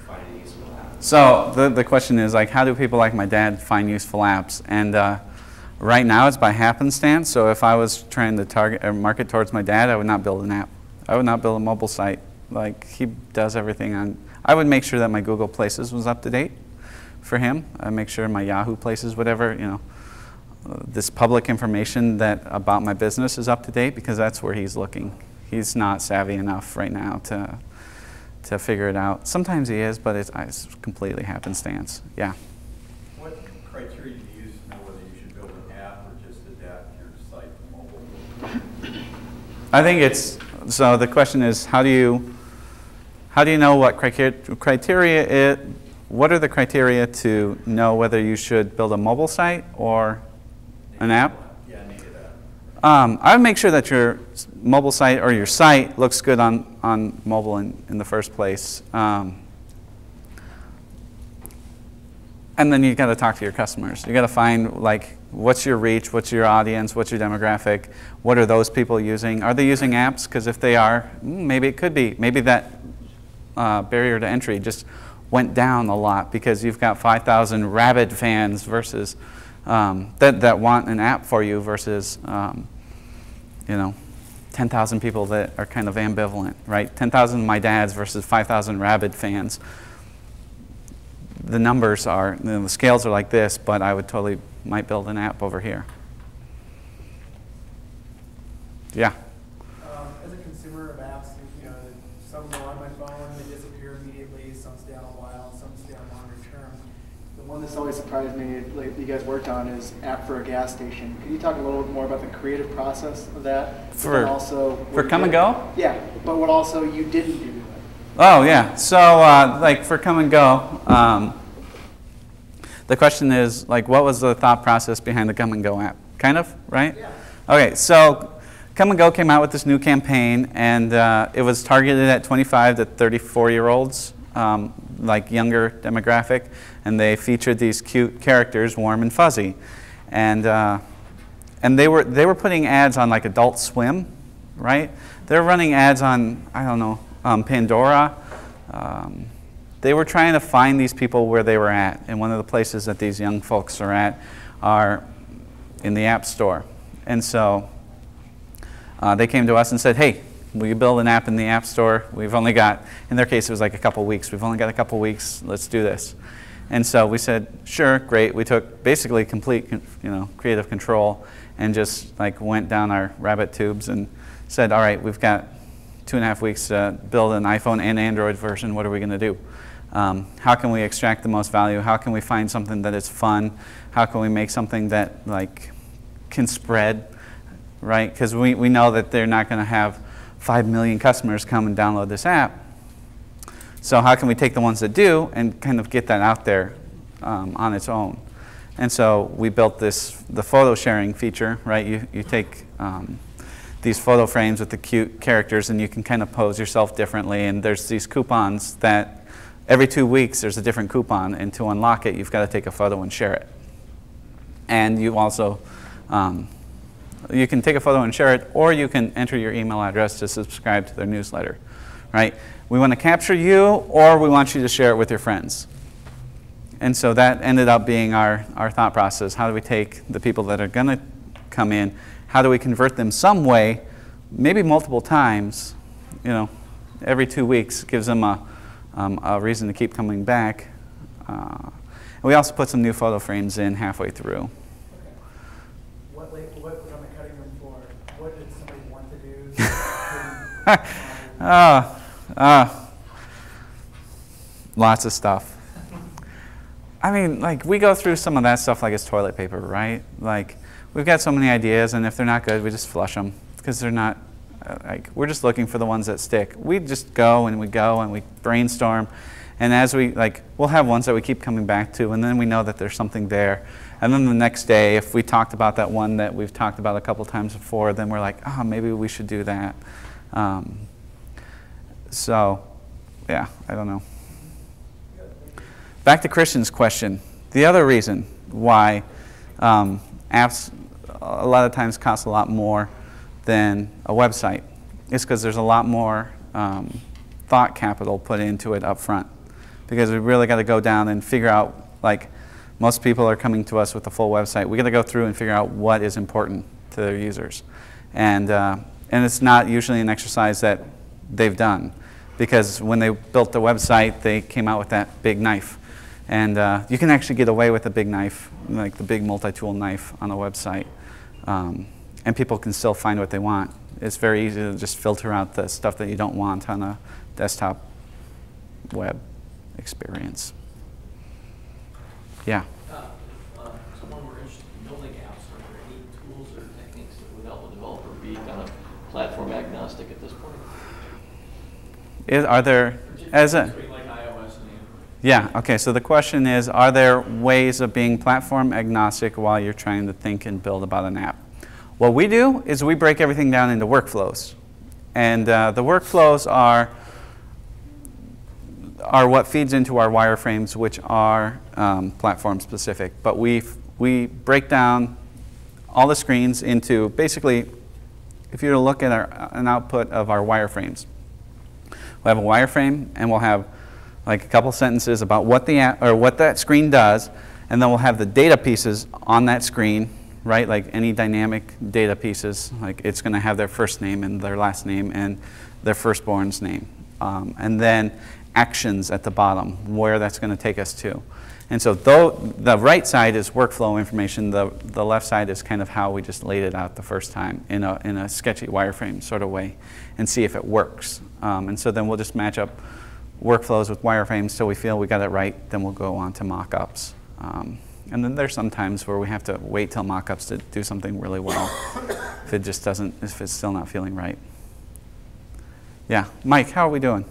find useful app? So the, the question is like, how do people like my dad find useful apps? And uh, Right now, it's by happenstance. So if I was trying to target or market towards my dad, I would not build an app. I would not build a mobile site. Like he does everything on. I would make sure that my Google Places was up to date for him. I make sure my Yahoo Places, whatever you know, uh, this public information that about my business is up to date because that's where he's looking. He's not savvy enough right now to to figure it out. Sometimes he is, but it's, it's completely happenstance. Yeah. What criteria do you use to know whether you should build an app or just adapt your site to mobile? I think it's so. The question is, how do you how do you know what criteria criteria it? What are the criteria to know whether you should build a mobile site or an app? Um, I would make sure that your mobile site or your site looks good on, on mobile in, in the first place. Um, and then you've got to talk to your customers. You've got to find like what's your reach, what's your audience, what's your demographic, what are those people using? Are they using apps? Because if they are, mm, maybe it could be. Maybe that uh, barrier to entry just went down a lot because you've got 5,000 rabid fans versus um, that, that want an app for you versus um, you know 10,000 people that are kind of ambivalent, right? 10,000 my dads versus 5,000 rabid fans. The numbers are, you know, the scales are like this, but I would totally might build an app over here. Yeah. Um, as a consumer of apps, you know, some go on my phone, they disappear immediately, some stay on a while, some stay on longer term. The one that's always surprised me, like you guys worked on, is app for a gas station. Could you talk a little bit more about the creative process of that? For- also for Kum & Go? Yeah, but what also you didn't do. Oh yeah. So uh, like for Kum & Go, um, the question is like, what was the thought process behind the Kum & Go app? Kind of, right? Yeah. Okay. So Kum & Go came out with this new campaign, and uh, it was targeted at 25 to 34 year olds, um, like younger demographic, and they featured these cute characters, warm and fuzzy, and. Uh, and they were they were putting ads on like Adult Swim, right? They're running ads on I don't know um, Pandora. Um, they were trying to find these people where they were at, and one of the places that these young folks are at are in the App Store, and so uh, they came to us and said, "Hey, will you build an app in the App Store? We've only got, in their case, it was like a couple weeks. We've only got a couple weeks. Let's do this." And so we said, "Sure, great." We took basically complete, you know, creative control, and just like went down our rabbit tubes and said, "All right, we've got two and a half weeks to build an iPhone and Android version. What are we going to do?" Um, how can we extract the most value? How can we find something that is fun? How can we make something that like can spread, right? Because we, we know that they're not going to have 5 million customers come and download this app. So how can we take the ones that do and kind of get that out there um, on its own? And so we built this, the photo sharing feature, right? You, you take um, these photo frames with the cute characters and you can kind of pose yourself differently. And there's these coupons that every two weeks there's a different coupon. And to unlock it, you've got to take a photo and share it. And you also, um, you can take a photo and share it, or you can enter your email address to subscribe to their newsletter, right? We want to capture you, or we want you to share it with your friends. And so that ended up being our, our thought process. How do we take the people that are going to come in, how do we convert them some way, maybe multiple times, you know, every two weeks gives them a, um, a reason to keep coming back. Uh, and we also put some new photo frames in halfway through. What, like, what was on the cutting room floor? What did somebody want to do? couldn't? Ah, lots of stuff. I mean, like, we go through some of that stuff like it's toilet paper, right? Like, we've got so many ideas, and if they're not good, we just flush them because they're not, uh, like, we're just looking for the ones that stick. We just go and we go and we brainstorm, and as we, like, we'll have ones that we keep coming back to, and then we know that there's something there. And then the next day, if we talked about that one that we've talked about a couple times before, then we're like, oh, maybe we should do that. Um, so, yeah, I don't know. Back to Christian's question. The other reason why um, apps a lot of times cost a lot more than a website is because there's a lot more um, thought capital put into it up front. Because we really got to go down and figure out, like, Most people are coming to us with a full website. We got to go through and figure out what is important to their users. And, uh, and it's not usually an exercise that they've done because when they built the website, they came out with that big knife. And uh, you can actually get away with a big knife, like the big multi-tool knife on a website. Um, and people can still find what they want. It's very easy to just filter out the stuff that you don't want on a desktop web experience. Yeah. Uh, uh, So when interested in building apps, any tools or techniques that would help a developer be kind of platform agnostic? Is, are there, as a, Between like iOS and Android. yeah, okay, so the question is, are there ways of being platform agnostic while you're trying to think and build about an app? What we do is we break everything down into workflows. And uh, the workflows are, are what feeds into our wireframes, which are um, platform specific. But we, we break down all the screens into basically, if you were to look at our, an output of our wireframes, we'll have a wireframe and we'll have like a couple sentences about what the or what that screen does, and then we'll have the data pieces on that screen, right? Like any dynamic data pieces, like it's going to have their first name and their last name and their firstborn's name, um, and then actions at the bottom, where that's going to take us to. And so though the right side is workflow information, the, the left side is kind of how we just laid it out the first time in a, in a sketchy wireframe sort of way and see if it works. Um, and so then we'll just match up workflows with wireframes so we feel we got it right, then we'll go on to mock-ups. Um, and then there's some times where we have to wait till mock-ups to do something really well if it just doesn't, if it's still not feeling right. Yeah, Mike, how are we doing?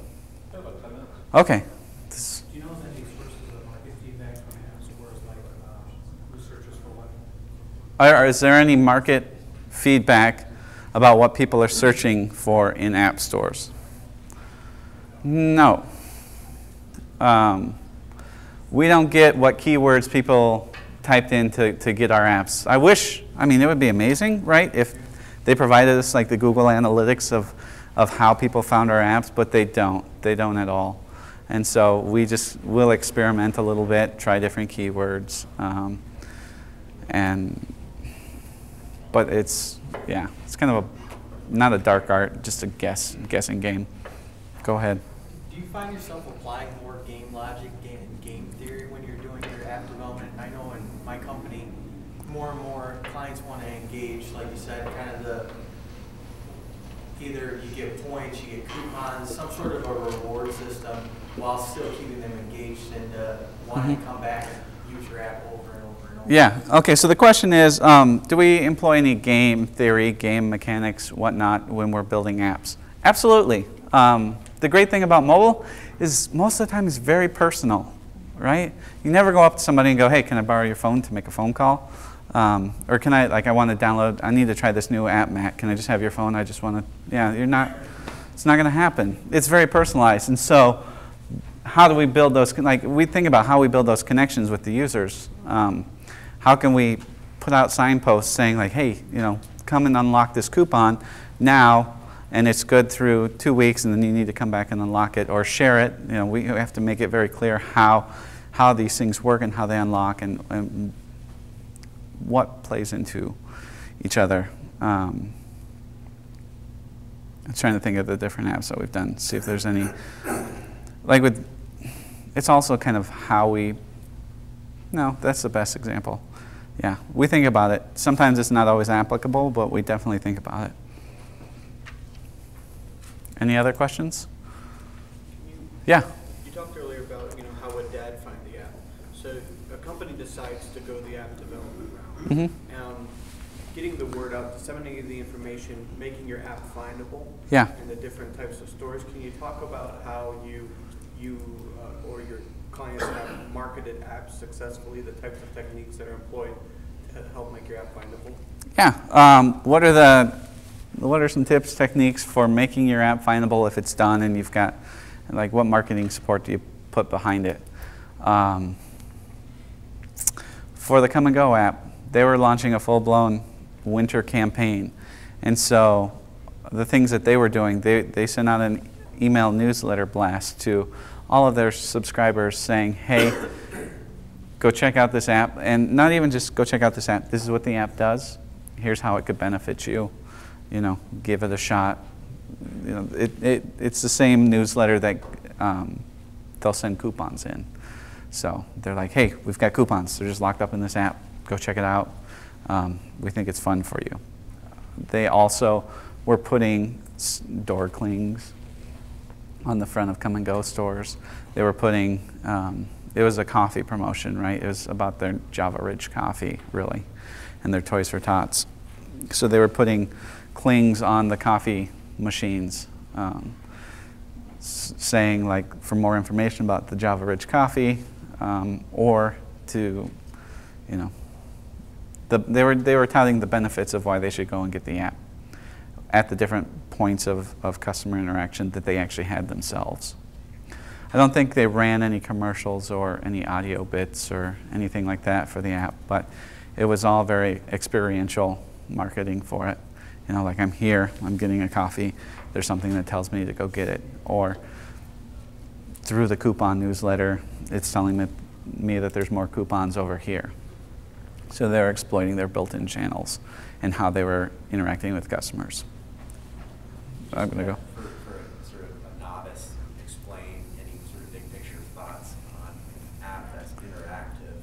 About 10 minutes. Okay. This- Do you know if any sources of market feedback from apps or is like uh, researchers for what? Are, is there any market feedback about what people are searching for in app stores? No. Um, we don't get what keywords people typed in to, to get our apps. I wish, I mean, it would be amazing, right, if they provided us like the Google Analytics of, of how people found our apps, but they don't. They don't at all. And so we just will experiment a little bit, try different keywords, um, and but it's yeah, it's kind of a not a dark art, just a guess guessing game. Go ahead. Do you find yourself applying more game logic and game theory when you're doing your app development? I know in my company, more and more clients want to engage, like you said, kind of the, either you get points, you get coupons, some sort of a reward system, while still keeping them engaged and uh, wanting to come back and use your app over and over and over. Yeah. Okay. So the question is, um, do we employ any game theory, game mechanics, whatnot when we're building apps? Absolutely. Um, the great thing about mobile is most of the time it's very personal, right? You never go up to somebody and go, "Hey, can I borrow your phone to make a phone call?" Um, or can I, like, I want to download, I need to try this new app, Matt. Can I just have your phone? I just want to, yeah, you're not, it's not going to happen. It's very personalized. And so, how do we build those, like, we think about how we build those connections with the users. Um, how can we put out signposts saying, like, hey, you know, come and unlock this coupon now, and it's good through two weeks, and then you need to come back and unlock it, or share it. You know, we have to make it very clear how, how these things work and how they unlock and, and what plays into each other. Um, I'm trying to think of the different apps that we've done, see if there's any. Like with, it's also kind of how we. No, that's the best example. Yeah, we think about it. Sometimes it's not always applicable, but we definitely think about it. Any other questions? Yeah. You talked earlier about, you know, how would dad find the app? So a company decides to go the app development route. Mm-hmm. Um, getting the word out, disseminating the information, making your app findable. Yeah. In the different types of stores. Can you talk about how you, you, uh, or your clients have marketed apps successfully, the types of techniques that are employed to help make your app findable? Yeah. Um, what are the what are some tips, techniques for making your app findable if it's done and you've got like what marketing support do you put behind it? Um, for the Kum & Go app, they were launching a full-blown winter campaign, and so the things that they were doing, they they sent out an email newsletter blast to all of their subscribers saying, "Hey." go check out this app, and not even just go check out this app. This is what the app does. Here's how it could benefit you. You know, give it a shot. You know, it, it, it's the same newsletter that um, they'll send coupons in. So they're like, hey, we've got coupons. They're just locked up in this app. Go check it out. Um, we think it's fun for you. They also were putting door clings on the front of Kum & Go stores. They were putting, um, it was a coffee promotion, right? It was about their Java Ridge coffee, really, and their Toys for Tots. So they were putting clings on the coffee machines, um, saying like for more information about the Java Ridge coffee, um, or to, you know, the, they were they were touting the benefits of why they should go and get the app at the different points of, of customer interaction that they actually had themselves. I don't think they ran any commercials or any audio bits or anything like that for the app, but it was all very experiential marketing for it. You know, like I'm here, I'm getting a coffee, there's something that tells me to go get it. Or through the coupon newsletter, it's telling me, me that there's more coupons over here. So they're exploiting their built-in channels and how they were interacting with customers. I'm going to go. For, for sort of a novice, explain any sort of big picture thoughts on an app that's interactive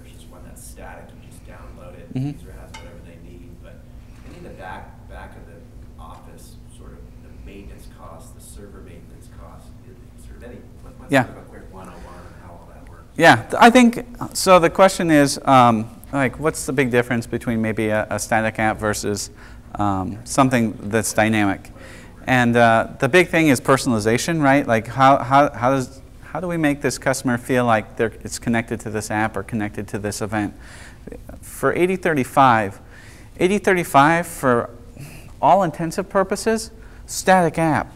versus one that's static. You just download it, Mhm. user has whatever they need. But any of the back back of the office, sort of the maintenance costs, the server maintenance costs, sort of any. Yeah. sort of a quick 101 on how all that works. Yeah, I think, so the question is, um, like, what's the big difference between maybe a, a static app versus um, something that's dynamic? And uh, the big thing is personalization, right? Like, how, how, how, does, how do we make this customer feel like they're, it's connected to this app or connected to this event? For 80/35, 80/35, for all intensive purposes, static app,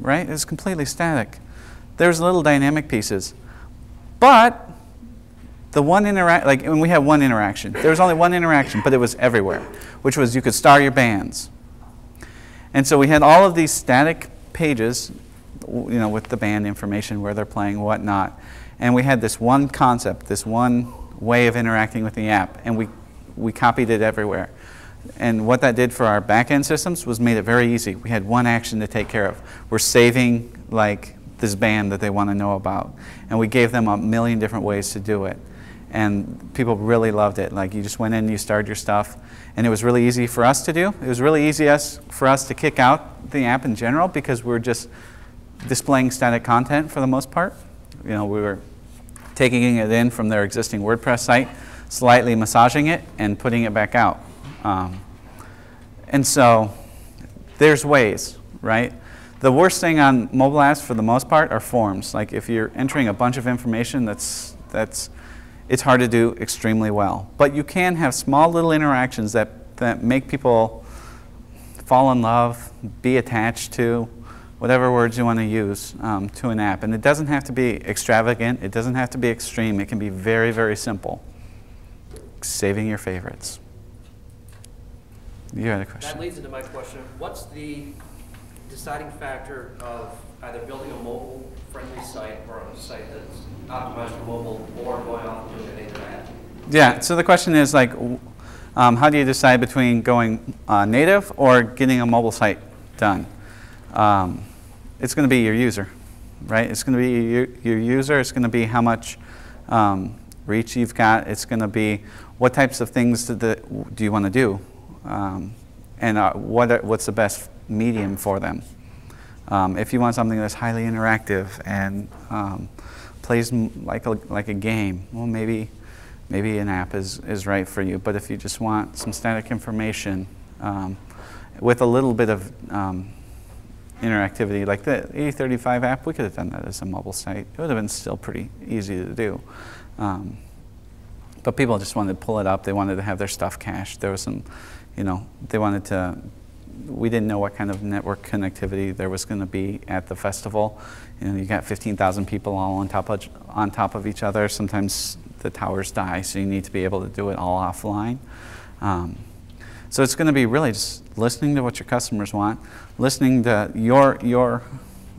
right? It's completely static. There's little dynamic pieces. But the one interact, like when we had one interaction, there was only one interaction, but it was everywhere, which was you could star your bands. And so we had all of these static pages, you know, with the band information, where they're playing, whatnot. And we had this one concept, this one way of interacting with the app, and we, we copied it everywhere. And what that did for our back-end systems was made it very easy. We had one action to take care of. We're saving like this band that they want to know about. And we gave them a million different ways to do it. And people really loved it. Like you just went in, you started your stuff, and it was really easy for us to do. It was really easy us, for us to kick out the app in general because we were just displaying static content for the most part. You know, we were taking it in from their existing WordPress site, slightly massaging it, and putting it back out. Um, and so there's ways, right? The worst thing on mobile apps for the most part are forms. Like if you're entering a bunch of information that's, that's it's hard to do extremely well. But you can have small little interactions that, that make people fall in love, be attached to, whatever words you want to use um, to an app. And it doesn't have to be extravagant, it doesn't have to be extreme, it can be very, very simple. Saving your favorites. You had a question. That leads into my question. What's the deciding factor of either building a mobile-friendly site or a site that's optimized for mobile or going off and doing a native? Yeah, so the question is like, um, how do you decide between going uh, native or getting a mobile site done? Um, it's going to be your user, right? It's going to be your, your user. It's going to be how much um, reach you've got. It's going to be what types of things do, the, do you want to do, um, and uh, what are, what's the best medium for them. Um, if you want something that's highly interactive and um, plays like a, like a game, well, maybe maybe an app is, is right for you. But if you just want some static information um, with a little bit of um, interactivity, like the A35 app, we could have done that as a mobile site. It would have been still pretty easy to do. Um, but people just wanted to pull it up. They wanted to have their stuff cached. There was some, you know, they wanted to. We didn't know what kind of network connectivity there was going to be at the festival. You know, you got 15,000 people all on top of on top of each other. Sometimes the towers die, so you need to be able to do it all offline. Um, so it's going to be really just listening to what your customers want, listening to your your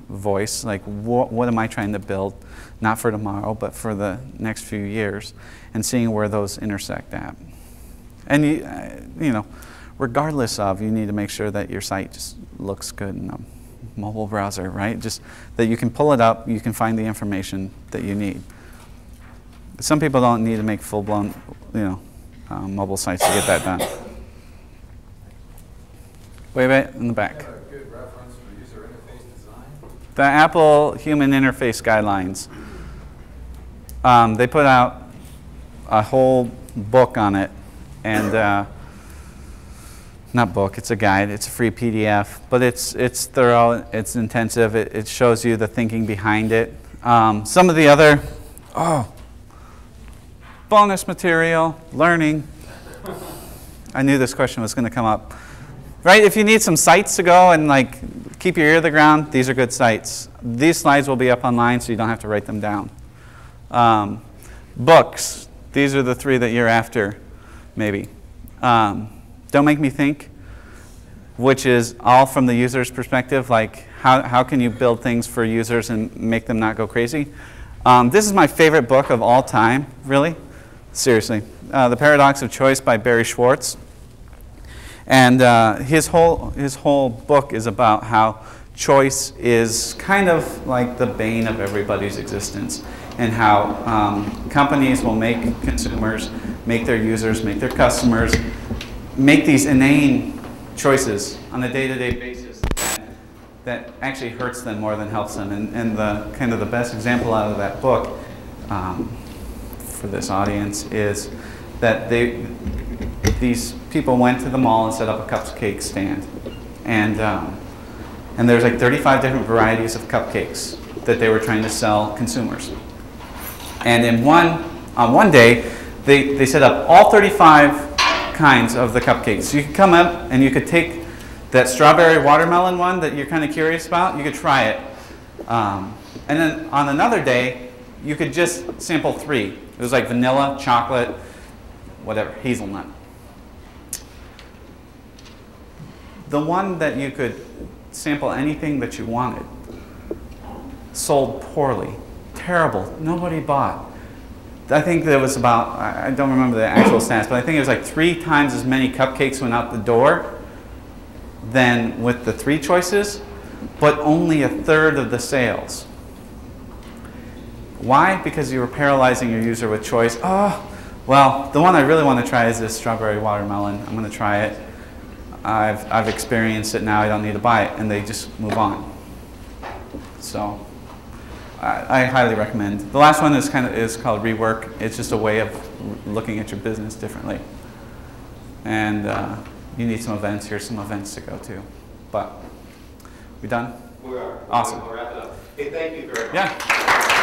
voice, like what, what am I trying to build, not for tomorrow, but for the next few years, and seeing where those intersect at. And you, uh, you know, regardless of, you need to make sure that your site just looks good in a mobile browser, right? Just that you can pull it up, you can find the information that you need. Some people don't need to make full-blown, you know, um, mobile sites to get that done. Wait, wait, in the back. Have a good reference for user interface design? The Apple Human Interface Guidelines. Um, they put out a whole book on it, and uh, not book, it's a guide, it's a free PDF, but it's, it's thorough, it's intensive, it, it shows you the thinking behind it. Um, some of the other, oh, bonus material, learning. I knew this question was going to come up. Right, if you need some sites to go and like keep your ear to the ground, these are good sites. These slides will be up online so you don't have to write them down. Um, books, these are the three that you're after, maybe. Um, don't Make Me Think, which is all from the user's perspective, like how, how can you build things for users and make them not go crazy. Um, this is my favorite book of all time, really, seriously. Uh, the Paradox of Choice by Barry Schwartz. And uh, his, whole, his whole book is about how choice is kind of like the bane of everybody's existence and how um, companies will make consumers, make their users, make their customers, make these inane choices on a day-to-day -day basis that, that, actually hurts them more than helps them. And, and the kind of the best example out of that book um, for this audience is that they, these people went to the mall and set up a cupcake stand. And, um, and there's like 35 different varieties of cupcakes that they were trying to sell consumers. And in one, on one day, they, they set up all 35 kinds of the cupcakes. You could come up and you could take that strawberry watermelon one that you're kind of curious about, you could try it. Um, and then on another day, you could just sample three. It was like vanilla, chocolate, whatever, hazelnut. The one that you could sample anything that you wanted sold poorly, terrible, nobody bought. I think there was about, I don't remember the actual stats, but I think it was like three times as many cupcakes went out the door than with the three choices, but only a third of the sales. Why? Because you were paralyzing your user with choice. Oh, well, the one I really want to try is this strawberry watermelon. I'm going to try it. I've, I've experienced it now. I don't need to buy it. And they just move on. So I, I highly recommend. The last one is kind of is called rework. It's just a way of looking at your business differently. And uh, you need some events. Here's some events to go to. But we done? We are. Awesome. We'll wrap it up. Hey, thank you very much. Yeah.